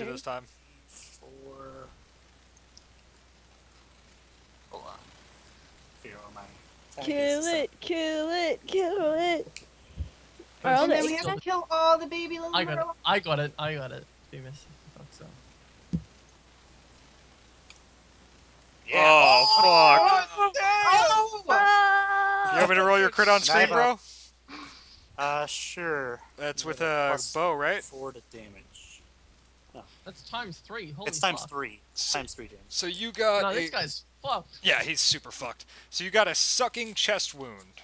you this time. Four. Hold on. Figure out my. Kill it, kill it, kill it. Are all And then we have to kill all the baby little I got it. girls. I got it. I got it. Bemis. Fuck so. Oh, fuck. Oh, Ah! You want me to roll your crit on screen, bro? Uh, sure. That's with a a bow, right? Four to damage. That's times three. Holy it's times fuck. three. It's times three damage. So you got No, a... this guy's fucked. Yeah, he's super fucked. So you got a sucking chest wound.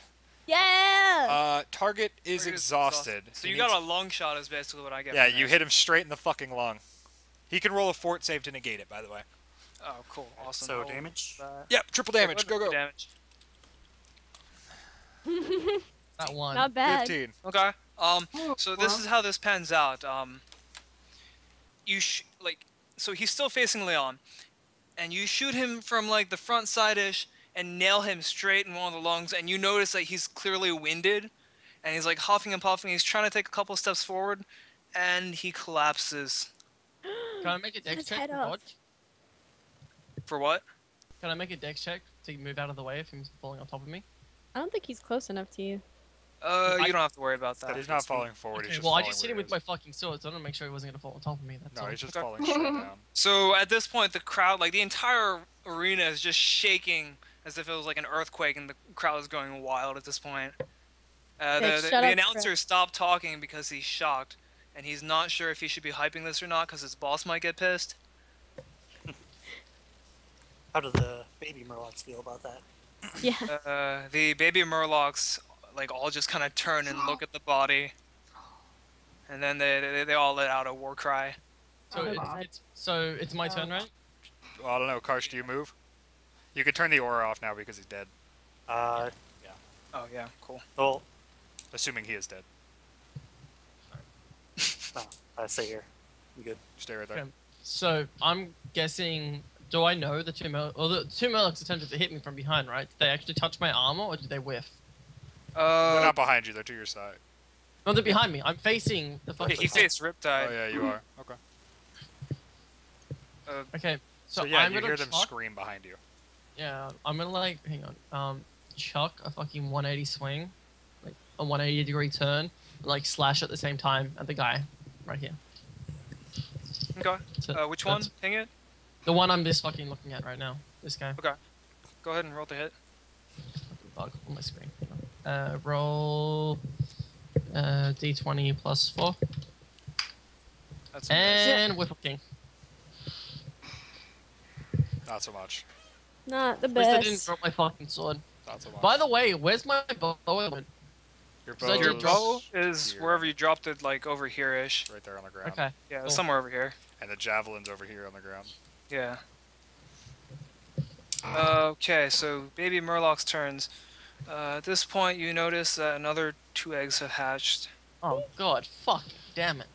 Yeah! Uh, target is Target exhausted. So He you got needs- a long shot is basically what I get. Yeah, you hit him straight in the fucking lung. He can roll a fort save to negate it, by the way. Oh, cool, awesome. So Roll damage. that. Yep, triple damage. go Go, ahead go. Damage. That one. Not bad. 15. Okay. Um. So this is how this pans out. Um. You sh- like so he's still facing Leon, and you shoot him from like the front side ish and nail him straight in one of the lungs, and you notice that he's clearly winded, and he's like huffing and puffing. He's trying to take a couple steps forward, and he collapses. Can I make a dex check for off. dodge? For what? Can I make a dex check to move out of the way if he's falling on top of me? I don't think he's close enough to you. Uh, I- you don't have to worry about that. He's not falling forward. Okay, he's just well, I just hit where him with my fucking sword, so I want to make sure he wasn't gonna fall on top of me. That's No, all. he's just Okay. falling straight down. So at this point, the crowd, like the entire arena, is just shaking as if it was like an earthquake, and the crowd is going wild at this point. Uh, the the, the up, announcer stopped talking because he's shocked, and he's not sure if he should be hyping this or not because his boss might get pissed. How do the baby Murlocs feel about that? Yeah. Uh, the baby Murlocs, like all just kind of turn and look at the body, and then they they, they all let out a war cry. So, Oh, it's, it's, so it's my turn, right? Well, I don't know. Karsh, do you move? You can turn the aura off now because he's dead. Uh, yeah. Oh yeah, cool. well, Assuming he is dead. no, I stay here. I'm good. Stay right there. Okay. So I'm guessing. Do I know the two Mur- or the two Murlocs attempted to hit me from behind, right? Did they actually touch my armor or did they whiff? They're Uh, not behind you. They're to your side. No, they're behind me. I'm facing the okay, fucking. he faced Riptide. Oh yeah, you are. Okay. Uh, Okay, so, So, yeah, I'm you gonna hear them chuck- scream behind you. Yeah, I'm gonna like hang on. Um, chuck a fucking 180 swing, like a 180 degree turn, and, like slash at the same time at the guy, right here. okay. So Uh, which one? Hang it. The one I'm just fucking looking at right now. This guy. Okay. Go ahead and roll the hit. Fucking bug on my screen. Hang on. Uh, roll. Uh, d20 plus four, That's a miss. and whip king. Not so much. Not the best. At least I didn't best. drop my fucking sword. Not so much. By the way, where's my bow? your so bow did is bow is here. wherever you dropped it, like over here-ish. right there on the ground. Okay. Yeah, Cool. somewhere over here. And the javelin's over here on the ground. Yeah. Okay, so baby Murloc's turns. Uh, at this point, you notice that another two eggs have hatched. Oh god, fuck, damn it.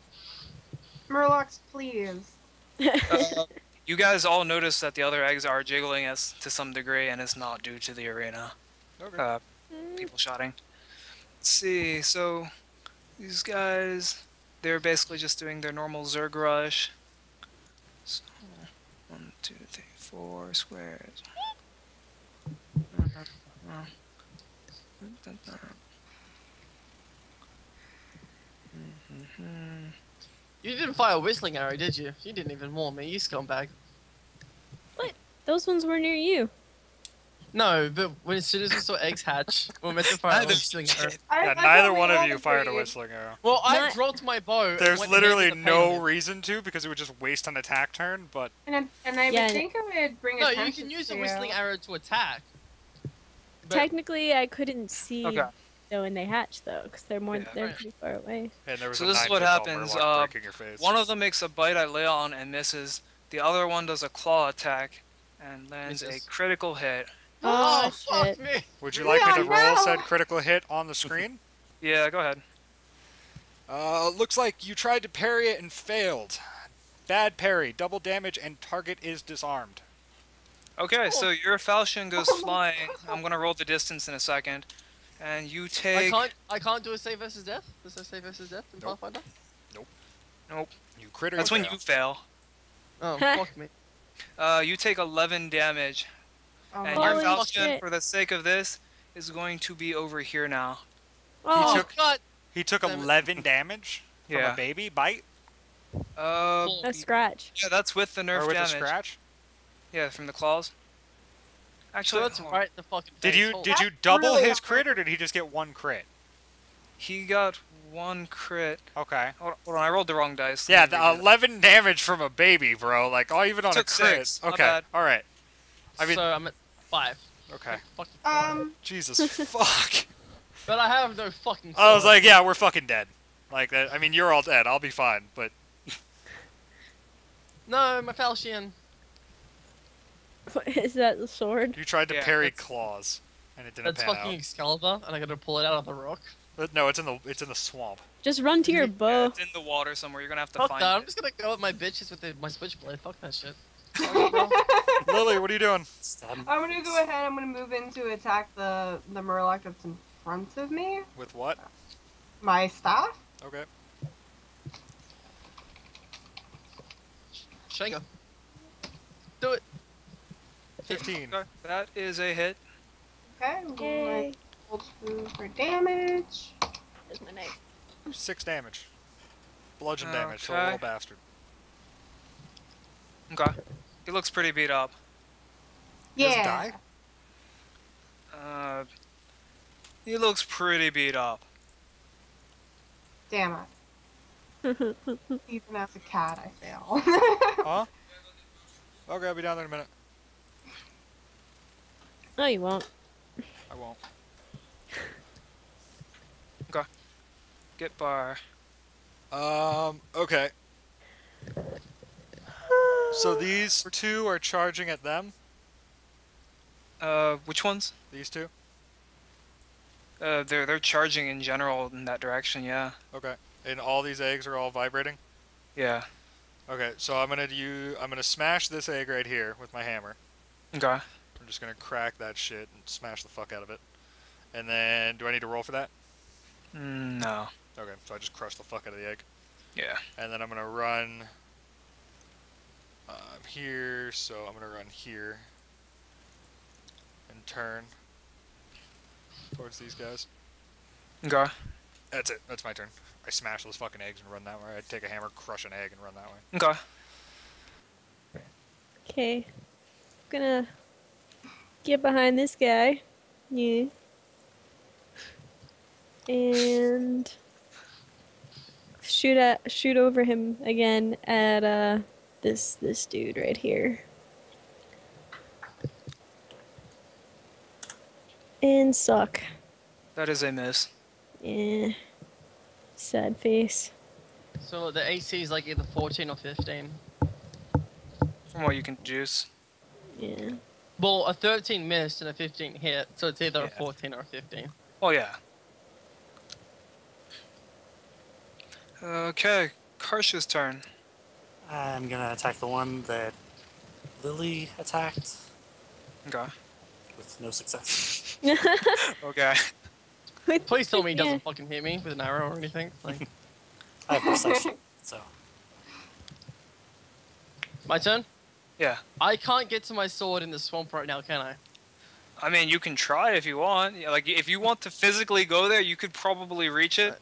Murlocs, please. Uh, you guys all notice that the other eggs are jiggling as to some degree, and it's not due to the arena. Okay. Uh, people shouting. Let's see. So these guys, they're basically just doing their normal Zerg rush. So, one, two, three, four squares. You didn't fire a whistling arrow, did you? You didn't even warn me, you scumbag. What? Those ones were near you. No, but when as soon as we saw eggs hatch, we were meant to fire a Neither whistling did. arrow. I, Yeah, neither one of you fired a whistling arrow. Well, I Not- dropped my bow. and There's went literally the no it. reason to because it would just waste an attack turn, but And I, and I Yeah. would think I would bring No, you can use a whistling arrow to attack. But- Technically, I couldn't see Okay. though when they hatch though, because they're more Yeah. they're Right. pretty far away. and there was So this is what happens, uh, your face. One of them makes a bite I lay on and misses. The other one does a claw attack and lands a critical hit. Oh, fuck shit. me! Would you like me to Leon, roll no! said critical hit on the screen? Yeah, go ahead. Uh, looks like you tried to parry it and failed. Bad parry, double damage, and target is disarmed. Okay, so your falchion goes flying. I'm gonna roll the distance in a second, and you take. I take. can't. I can't do a save versus death. Does that save versus death in Nope. Pathfinder? You critter. That's you when fail. you fail. Oh, fuck me. Uh, you take 11 damage, Oh, and your falchion, shit. for the sake of this, is going to be over here now. Oh, took- God. He took Damn 11 damage from Yeah. a baby bite Uh, a scratch. yeah, that's with the nerf or with damage. a scratch. Yeah, from the claws. So Actually, that's hold right the fucking Did you Holy- did you That's double really his hard. crit or did he just get one crit? he got one crit. Okay. Hold hold on, I rolled the wrong dice. Yeah, Let me the redo that. 11 damage from a baby, bro. Like, oh, even on Took a crit. six, not Okay. bad. All right. I mean, so I'm at five. okay. Um, Jesus fuck. But I have no fucking. I was like, yeah, we're fucking dead. Like that. I mean, you're all dead. I'll be fine. But no, my falchion. Is that the sword? you tried to Yeah, parry claws, and it didn't That's pan fucking out. Excalibur, and I gotta pull it out of the rock. But no, it's in the it's in the swamp. Just run to your Yeah, bow. it's in the water somewhere. You're gonna have to Fuck find that. I'm just gonna go with my bitches with the, my switchblade. Fuck that shit. Lily, what are you doing? I'm gonna go ahead. I'm gonna move in to attack the the Murloc that's in front of me. With what? My staff. Okay. Shango. Do it. 15. Okay, That is a hit. Okay. I'm going Yay. hold two for damage. There's my knife. Six damage. Bludgeon damage, so a little bastard. Okay. He looks pretty beat up. He doesn't Yeah. die? Uh, he looks pretty beat up. Damn it. Even as a cat, I fail. Huh? Okay, I'll be down there in a minute. No, you won't. I won't. Okay. Get bar. Um, okay. So these two are charging at them? Uh, which ones? These two? Uh, they're they're charging in general in that direction. Yeah. Okay. And all these eggs are all vibrating? Yeah. Okay, so I'm gonna do I'm gonna smash this egg right here with my hammer. Okay. I'm just gonna crack that shit and smash the fuck out of it. And then do I need to roll for that? Mm, no. Okay, so I just crush the fuck out of the egg. Yeah. And then I'm gonna run um, here, so I'm gonna run here and turn towards these guys. Okay. That's it. That's my turn. I smash those fucking eggs and run that way. I take a hammer, crush an egg, and run that way. Okay. Okay. I'm Gonna get behind this guy. Yeah. And shoot at shoot over him again at uh this this dude right here. And suck. That is a miss. Yeah. Sad face. So the AC is like either 14 or 15. From what you can deduce. Yeah. Well, a 13 missed and a 15 hit, so it's either a 14 or a 15. Oh yeah. Okay. Karsh's turn. I'm gonna attack the one that Lily attacked Okay. with no success. Okay. Please tell me he doesn't fucking hit me with an arrow or anything. Like, I have perception, so my turn? Yeah. I can't get to my sword in the swamp right now, can I? I mean, you can try if you want. Like, if you want to physically go there, you could probably reach it.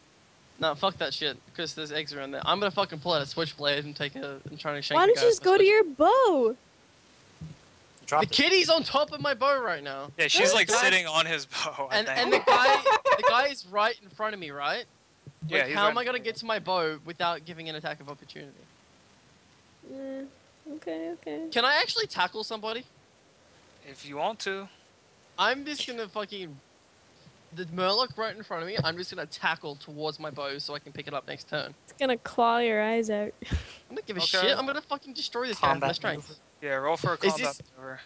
No, fuck that shit, because there's eggs around there. I'm gonna fucking pull out a switchblade and take a and try to shank Why don't you just go to your bow? drop The it. kitty's on top of my bow right now, Yeah, she's like sitting on his bow. I and think. and the guy the guy is right in front of me, right? yeah, Like, he's how right am I gonna get to my bow without giving an attack of opportunity? Yeah. Okay, okay. Can I actually tackle somebody? If you want to. I'm just gonna fucking the Murloc right in front of me. I'm just gonna tackle towards my bow so I can pick it up next turn. It's gonna claw your eyes out. I'm gonna give a Okay. shit. I'm gonna fucking destroy this guy with my Combat strength. move. Yeah, roll for a Is this- maneuver.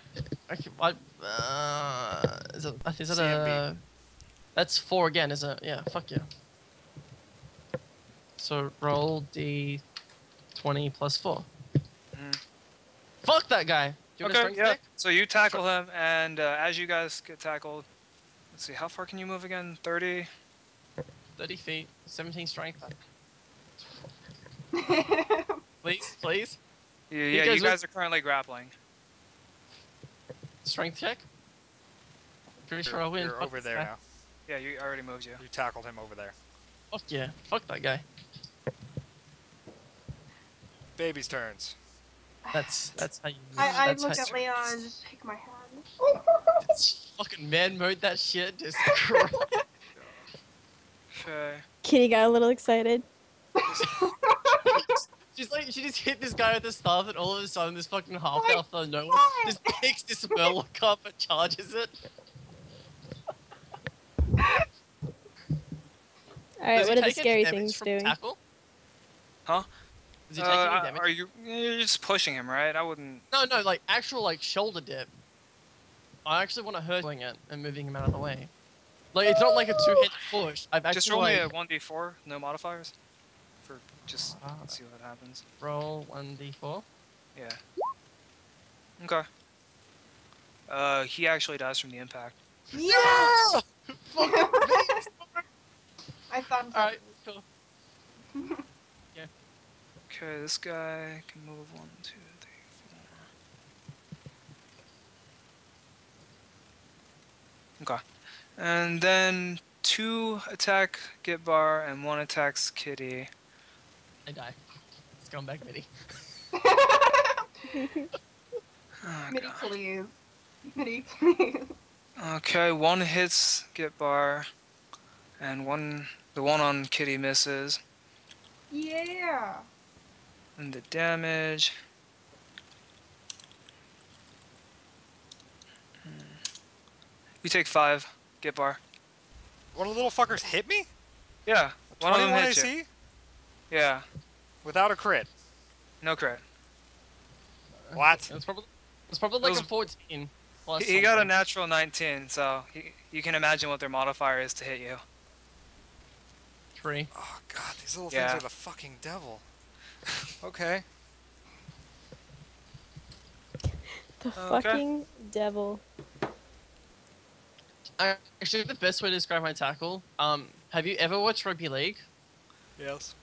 Okay, I, uh, is it, is that a? That's four again, is it? Yeah. Fuck yeah. So roll d, twenty plus four. Mhm. Fuck that guy. You Okay, yeah. check? So you tackle him, and uh, as you guys get tackled, let's see, how far can you move again? 30? Thirty feet, seventeen strength. Please, please. Yeah, yeah you goes with- guys are currently grappling. Strength check. Pretty sure You're, I win. you're Fuck over there guy. now. Yeah, you already moved you. You tackled him over there. Fuck yeah. Fuck that guy. Baby's turns. That's that's how you. I, I look at Leon and just shake my hand. Just fucking man mode that shit. Just cr- Okay. Kitty got a little excited. She's like, she just hit this guy with the staff, and all of a sudden, this fucking half oh my elf out of nowhere God. just picks this Murloc up and charges it. Alright, what are the scary things doing? Tackle? Huh? Does he Uh, any damage? are you? You're just pushing him, right? I wouldn't. No, no, like actual like shoulder dip. I actually want to hurt doing it and moving him out of the way. Like it's not like a two-hit push. I've actually Just roll me a one d four, no modifiers. For just Ah. see what happens. roll one d4. Yeah. Okay. Uh, he actually dies from the impact. Yeah! Fucking I thought. All right, cool. Okay, this guy can move one, two, three, four. Okay. And then two attack Get Bar and one attacks Kitty. I die. Scumbag Mitty. Oh, Mitty, God. please. Mitty, please. Okay, one hits Get Bar, and one the one on Kitty misses. Yeah. And the damage. Hmm. You take five, Get Bar. One of the little fuckers hit me? Yeah, one of them 21 hit you. AC? Yeah, Without a crit. no crit. What? It's probably it's probably like Those- a 14 plus. He, he got a natural 19, so he, you can imagine what their modifier is to hit you. three. Oh god, these little Yeah. things are the fucking devil. Okay. The Okay. fucking devil. Uh, Actually, the best way to describe my tackle. Um, have you ever watched rugby league? Yes.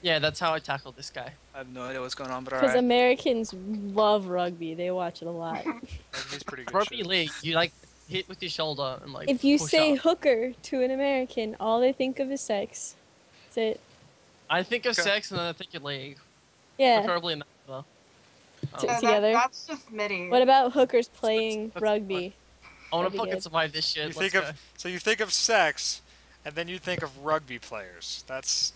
Yeah, that's how I tackled this guy. I have no idea what's going on, but Because alright. Americans love rugby. They watch it a lot. He's pretty good. Rugby shit. league, you like hit with your shoulder and like. if you push say up. hooker to an American, all they think of is sex. That's it. I think of Okay. sex and then I think of league, Yeah. preferably in that. T- Yeah, that- together. that's just Mitty. What about hookers playing that's rugby? I want to be fucking good. survive this shit. You Let's think go. of so you think of sex, and then you think of rugby players. That's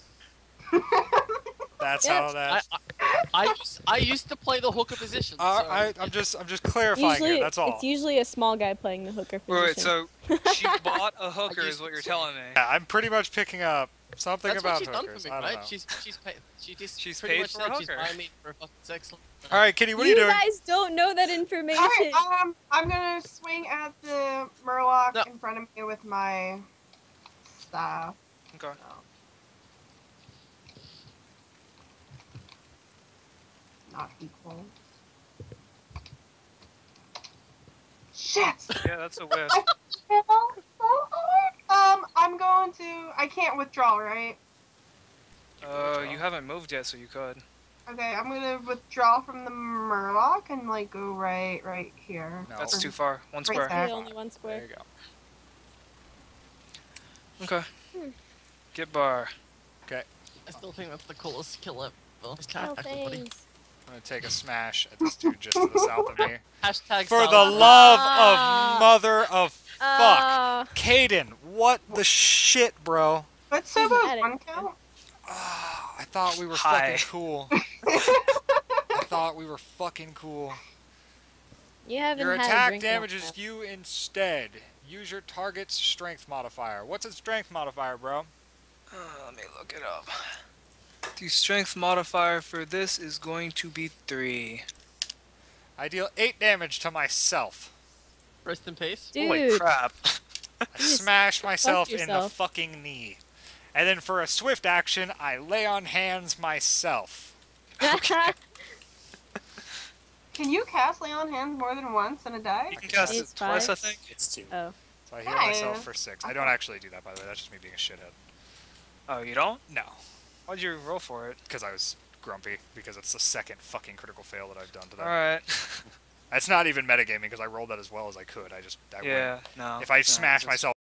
that's Yeah. how that. I, I, used, I used to play the hooker position. Uh, so- I, I'm just I'm just clarifying Usually, here. That's all. it's usually a small guy playing the hooker position. wait, so she bought a hooker, is what you're telling me. Yeah, I'm pretty much picking up something That's what about she's done hookers. for me, I don't right? know. She's she's paid. She just She's pretty paid much for a said she's buying me for fucking sex. All right, Kitty, what are you doing? you guys don't know that information. Alright, um, I'm gonna swing at the Murloc No. in front of me with my staff. Okay. So. Not equal. Shit! Yeah, that's a whiff. um, I'm going to. I can't withdraw, right? Uh, you haven't moved yet, so you could. Okay, I'm gonna withdraw from the Murloc and like go right, right here. No. That's too far. One Right square. there. There's only one There square. you go. Okay. Hmm. Get bar. Okay. I still think that's the coolest kill ever. Just Oh, tackle, buddy. thanks. I'm gonna take a smash at this dude just to the south of me. Hashtag For the love Ah. of mother of fuck, Ah, Caden, what the shit, bro? What's He's Sobo mad at one count. Ah, I thought we were Hi. fucking cool. I thought we were fucking cool. you haven't Your had a attack drink in a damages while. you instead. Use your target's strength modifier. What's its strength modifier, bro? Uh, let me look it up. The strength modifier for this is going to be three. I deal 8 damage to myself. Rest in peace. Holy crap. I smash myself in the fucking knee. And then for a swift action, I lay on hands myself. Can you cast Lay on Hands more than once in a die? You day? can cast It's it twice, I think. It's two. oh, So I heal Nice. myself for 6. I don't actually do that, by the way. That's just me being a shithead. Oh, you don't? No, Why'd you roll for it? because I was grumpy because it's the second fucking critical fail that I've done today. All right. That's not even metagaming because I rolled that as well as I could. I just I went- yeah. No. If I no, smash just- myself